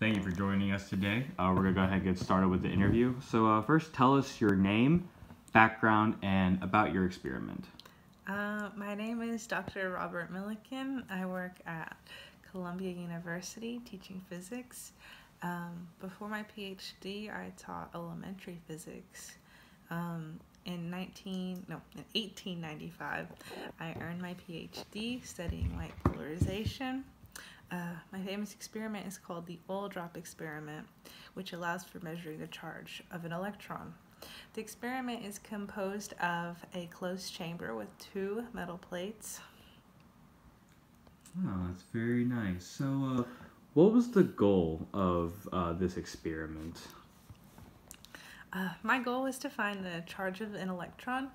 Thank you for joining us today. Uh, we're going to go ahead and get started with the interview. So, uh, first, tell us your name, background, and about your experiment. Uh, my name is Dr. Robert Millikan. I work at Columbia University teaching physics. Um, before my PhD, I taught elementary physics. Um, in 19 no in 1895 i earned my phd studying light polarization uh, my famous experiment is called the oil drop experiment which allows for measuring the charge of an electron. The experiment is composed of a closed chamber with two metal plates. Oh that's very nice. So uh, what was the goal of uh, this experiment? Uh, my goal is to find the charge of an electron.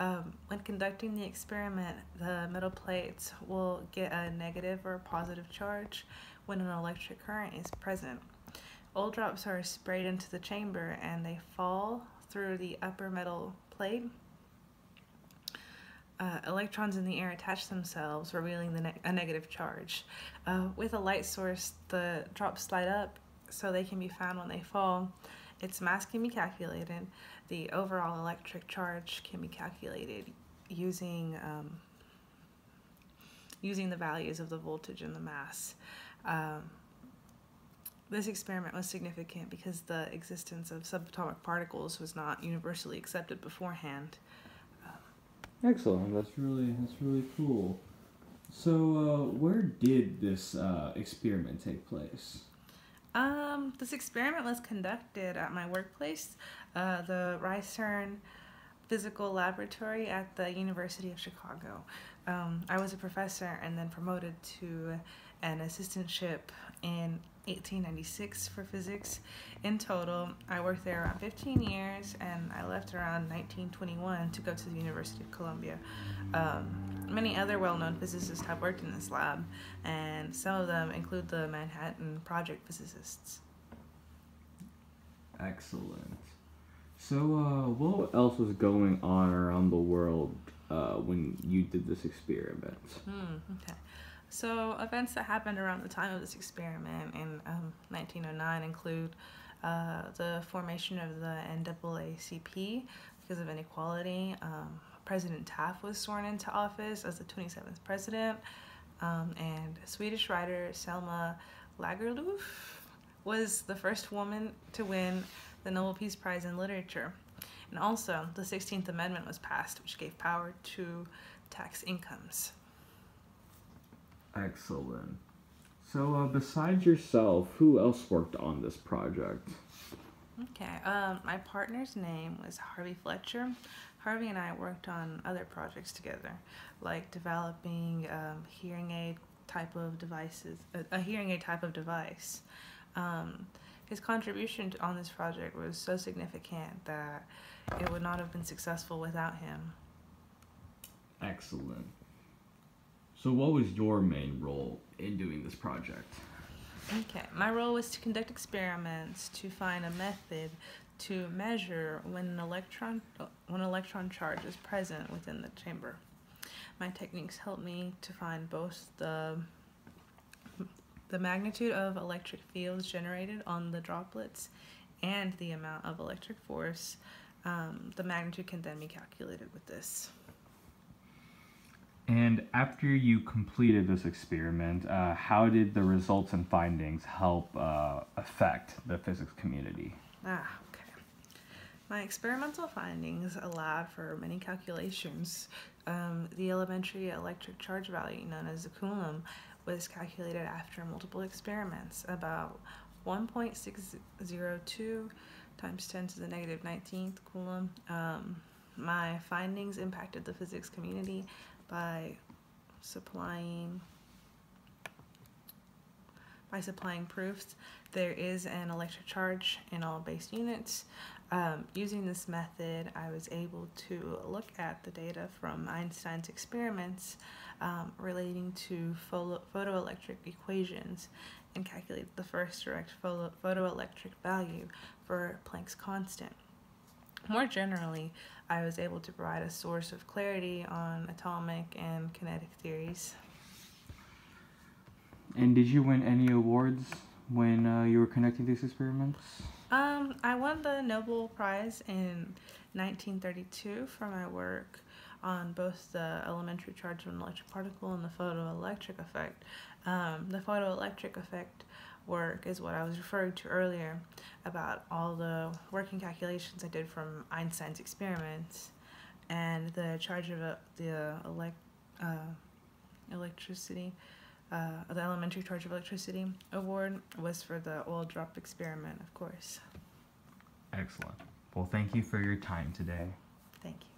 Um, when conducting the experiment, the metal plates will get a negative or positive charge when an electric current is present. Oil drops are sprayed into the chamber and they fall through the upper metal plate. Uh, electrons in the air attach themselves, revealing the ne a negative charge. Uh, with a light source, the drops slide up so they can be found when they fall its mass can be calculated. The overall electric charge can be calculated using um, using the values of the voltage and the mass. Um, this experiment was significant because the existence of subatomic particles was not universally accepted beforehand. Excellent. That's really that's really cool. So, uh, where did this uh, experiment take place? Um, this experiment was conducted at my workplace, uh, the Ryerson Physical Laboratory at the University of Chicago. Um, I was a professor and then promoted to an assistantship in 1896 for physics. In total, I worked there around 15 years and I left around 1921 to go to the University of Columbia. Um, many other well-known physicists have worked in this lab and some of them include the Manhattan Project physicists. Excellent. So, uh, what else was going on around the world uh, when you did this experiment? Hmm, okay. So events that happened around the time of this experiment in um, 1909 include uh, the formation of the NAACP because of inequality. Um, President Taft was sworn into office as the 27th president, um, and Swedish writer Selma Lagerlöf was the first woman to win the Nobel Peace Prize in Literature. And also, the 16th Amendment was passed, which gave power to tax incomes. Excellent. So, uh, besides yourself, who else worked on this project? Okay, um, my partner's name was Harvey Fletcher. Harvey and I worked on other projects together, like developing um, hearing aid type of devices, a, a hearing aid type of device. Um, his contribution to, on this project was so significant that it would not have been successful without him. Excellent. So, what was your main role in doing this project? Okay, my role was to conduct experiments to find a method to measure when an electron when an electron charge is present within the chamber. My techniques helped me to find both the the magnitude of electric fields generated on the droplets and the amount of electric force. Um, the magnitude can then be calculated with this. And after you completed this experiment, uh, how did the results and findings help uh, affect the physics community? Ah, okay. My experimental findings allowed for many calculations. Um, the elementary electric charge value, known as the coulomb, was calculated after multiple experiments, about 1.602 times 10 to the negative 19th coulomb. Um, my findings impacted the physics community by supplying by supplying proofs there is an electric charge in all base units. Um, using this method, I was able to look at the data from Einstein's experiments um, relating to photo photoelectric equations and calculate the first direct photo photoelectric value for Planck's constant. More generally, I was able to provide a source of clarity on atomic and kinetic theories. And did you win any awards when uh, you were conducting these experiments? Um, I won the Nobel Prize in 1932 for my work on both the elementary charge of an electric particle and the photoelectric effect. Um, the photoelectric effect work is what I was referring to earlier about all the working calculations I did from Einstein's experiments and the charge of a, the elect, uh, electricity, uh, the elementary charge of electricity award was for the oil drop experiment, of course. Excellent. Well, thank you for your time today. Thank you.